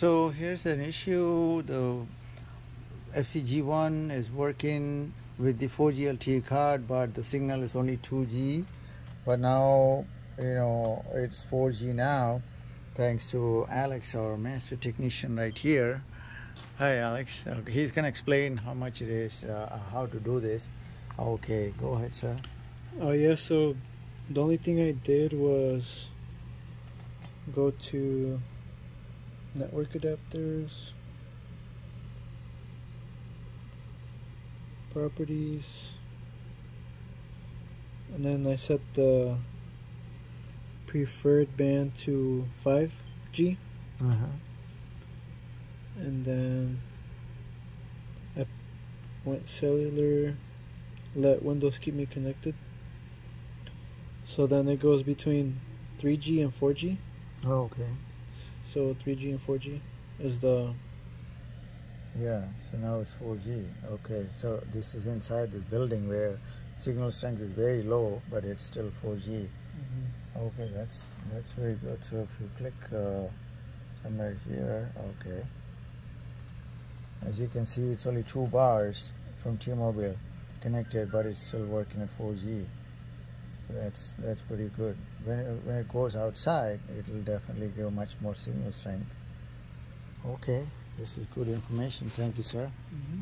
So here's an issue. The FZ-G1 is working with the 4G LTE card, but the signal is only 2G. But now, you know, it's 4G now, thanks to Alex, our master technician right here. Hi, Alex. Okay, he's gonna explain how much it is, uh, how to do this. Okay, go ahead, sir. Oh yeah, so the only thing I did was go to network adapters, properties, and then I set the preferred band to 5G. Uh-huh. And then I went cellular, let Windows keep me connected. So then it goes between 3G and 4G. Oh, okay. So 3G and 4G is the Yeah, so now it's 4G. Okay, so this is inside this building where signal strength is very low, but it's still 4G. Okay, that's that's very good. So if you click uh, somewhere here, okay. As you can see, it's only two bars from T-Mobile connected, but it's still working at 4G. So that's that's pretty good. When it, when it goes outside, it will definitely give much more signal strength. Okay, this is good information. Thank you, sir. Mhm.